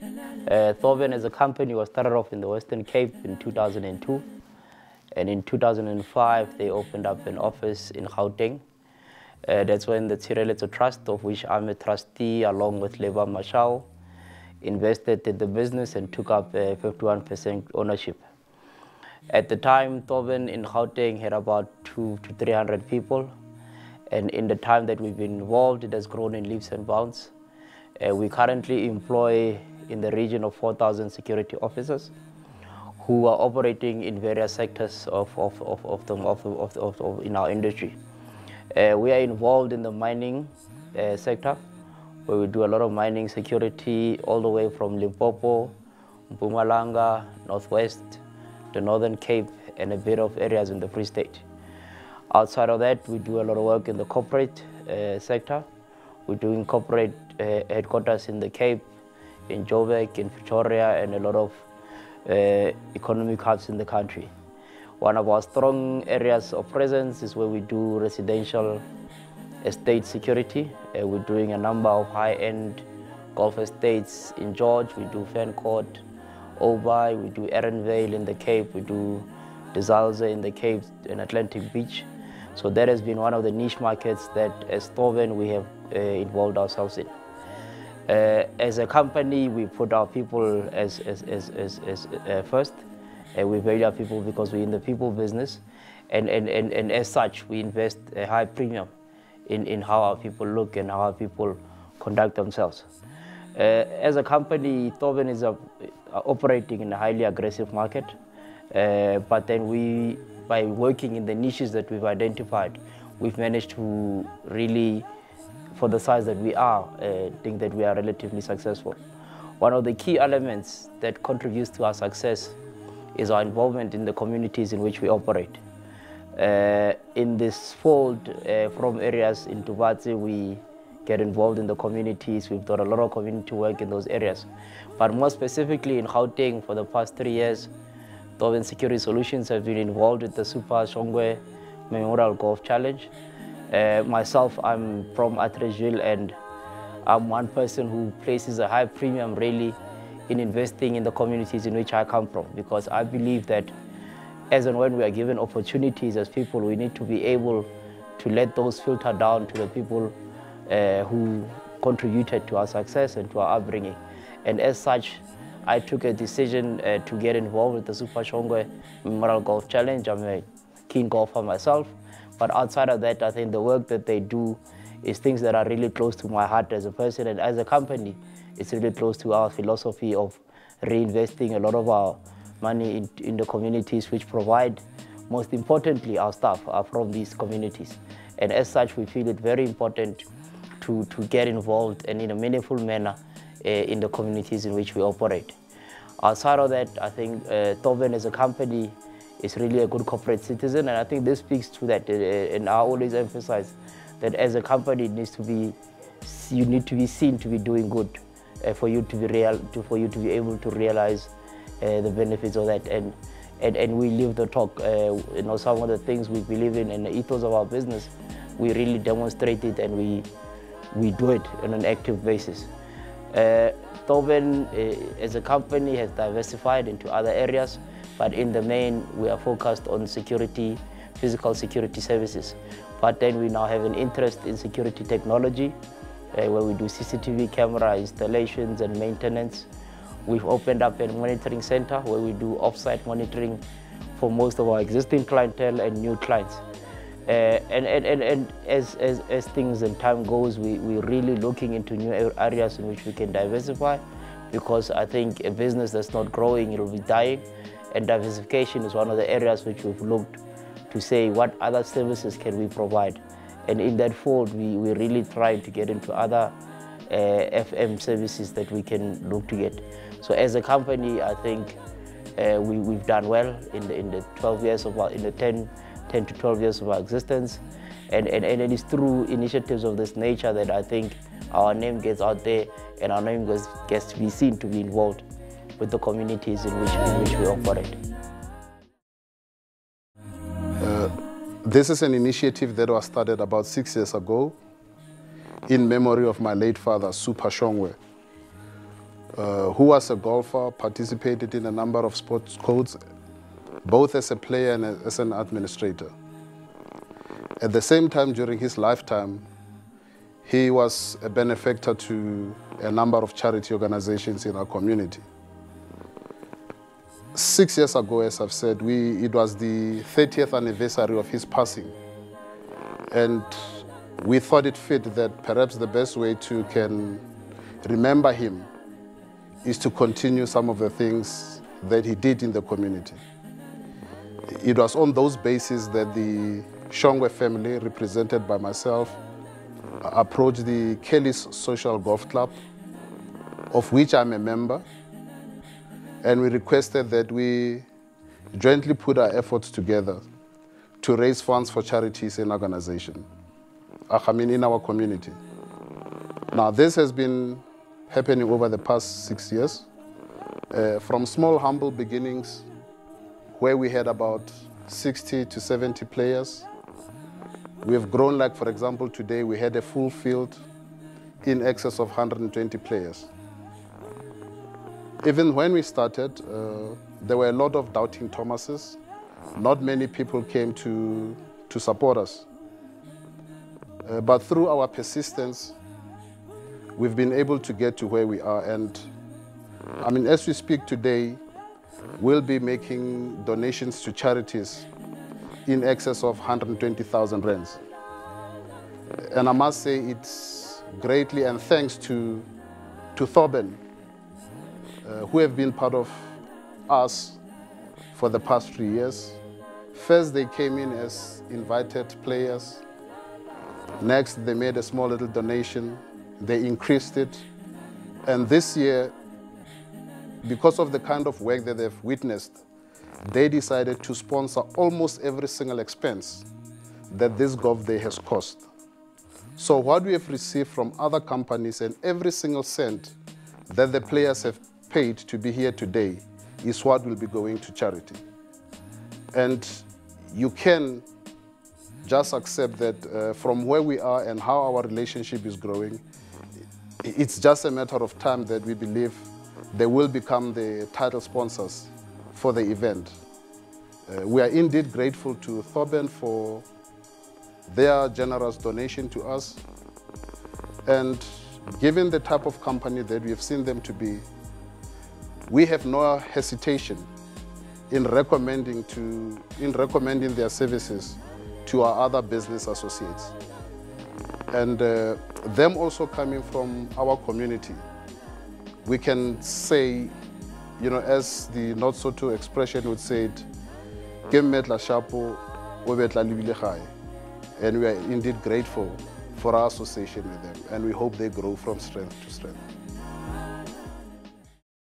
Uh, Thorburn as a company was started off in the Western Cape in 2002. And in 2005, they opened up an office in Gauteng. Uh, that's when the Tshireletso Trust, of which I'm a trustee, along with Leva Mashao, invested in the business and took up 51% ownership. At the time, Thorburn in Gauteng had about two to 300 people. And in the time that we've been involved, it has grown in leaps and bounds. Uh, we currently employ in the region of 4,000 security officers who are operating in various sectors of, of, of, of, the, of, of, of, of in our industry. Uh, we are involved in the mining uh, sector, where we do a lot of mining security all the way from Limpopo, Mpumalanga, Northwest, the Northern Cape, and a bit of areas in the Free State. Outside of that, we do a lot of work in the corporate uh, sector. We're doing corporate uh, headquarters in the Cape, in Joburg, in Pretoria, and a lot of uh, economic hubs in the country. One of our strong areas of presence is where we do residential estate security. Uh, we're doing a number of high-end golf estates in George. We do Court, Oubaai, we do Erinvale in the Cape, we do De Zalze in the Cape and Atlantic Beach. So that has been one of the niche markets that as Thorburn we have uh, involved ourselves in. Uh, as a company, we put our people as, as, as, as, uh, first. Uh, we value our people because we're in the people business. And, and, and, and as such, we invest a high premium in, in how our people look and how our people conduct themselves. As a company, Thorburn is operating in a highly aggressive market. But then we, by working in the niches that we've identified, we've managed to really for the size that we are, uh, think that we are relatively successful. One of the key elements that contributes to our success is our involvement in the communities in which we operate. Uh, in this fold uh, from areas in Tubatse, we get involved in the communities. We've done a lot of community work in those areas. But more specifically in Gauteng, for the past three years, Thorburn Security Solutions have been involved with the Super Shongwe Memorial Golf Challenge. Uh, myself, I'm from Atteridgeville and I'm one person who places a high premium really in investing in the communities in which I come from because I believe that as and when we are given opportunities as people, we need to be able to let those filter down to the people uh, who contributed to our success and to our upbringing. And as such, I took a decision uh, to get involved with the Super Shongwe Memorial Golf Challenge. I'm a keen golfer myself. But outside of that, I think the work that they do is things that are really close to my heart as a person and as a company. It's really close to our philosophy of reinvesting a lot of our money in, in the communities which provide, most importantly, our staff are from these communities. And as such, we feel it very important to, to get involved and in a meaningful manner uh, in the communities in which we operate. Outside of that, I think uh, Thorburn as a company is really a good corporate citizen. And I think this speaks to that. Uh, and I always emphasize that as a company, it needs to be, you need to be seen to be doing good uh, for you to be real, to, for you to be able to realize uh, the benefits of that. And, and, and we live the talk. Uh, you know, some of the things we believe in and the ethos of our business, we really demonstrate it and we, we do it on an active basis. Uh, Thorburn, uh, as a company, has diversified into other areas. But in the main, we are focused on security, physical security services. But then we now have an interest in security technology, uh, where we do CCTV camera installations and maintenance. We've opened up a monitoring center where we do off-site monitoring for most of our existing clientele and new clients. Uh, and, and, and, and as, as, as things and time goes, we, we're really looking into new areas in which we can diversify because I think a business that's not growing, it'll be dying. And diversification is one of the areas which we've looked to say what other services can we provide. And in that fold, we, we really try to get into other uh, FM services that we can look to get. So as a company, I think uh, we, we've done well in the, in the 12 years of our, in the 10, 10 to 12 years of our existence. And, and, and it is through initiatives of this nature that I think our name gets out there and our name gets, gets to be seen to be involved with the communities in which, in which we operate. Uh, this is an initiative that was started about six years ago in memory of my late father, Super Shongwe, uh, who was a golfer, participated in a number of sports codes, both as a player and as an administrator. At the same time, during his lifetime, he was a benefactor to a number of charity organizations in our community. Six years ago, as I've said, we, it was the 30th anniversary of his passing. And we thought it fit that perhaps the best way to can remember him is to continue some of the things that he did in the community. It was on those bases that the Shongwe family, represented by myself, approached the Kelly's Social Golf Club, of which I'm a member, and we requested that we jointly put our efforts together to raise funds for charities and organizations, I mean in our community. Now this has been happening over the past six years, uh, from small humble beginnings where we had about 60 to 70 players. We have grown like, for example, today we had a full field in excess of 120 players. Even when we started, uh, there were a lot of doubting Thomases. Not many people came to, to support us. Uh, but through our persistence, we've been able to get to where we are. And I mean, as we speak today, we'll be making donations to charities in excess of 120,000 rands. And I must say it's greatly and thanks to, to Thorburn, uh, who have been part of us for the past three years. First, they came in as invited players. Next, they made a small little donation. They increased it. And this year, because of the kind of work that they've witnessed, they decided to sponsor almost every single expense that this golf day has cost. So what we have received from other companies and every single cent that the players have paid to be here today is what will be going to charity. And you can just accept that uh, from where we are and how our relationship is growing, it's just a matter of time that we believe they will become the title sponsors for the event. Uh, we are indeed grateful to Thorburn for their generous donation to us. And given the type of company that we have seen them to be, we have no hesitation in recommending, to, in recommending their services to our other business associates. And uh, them also coming from our community, we can say, you know, as the North Sotho expression would say it, and we are indeed grateful for our association with them, and we hope they grow from strength to strength.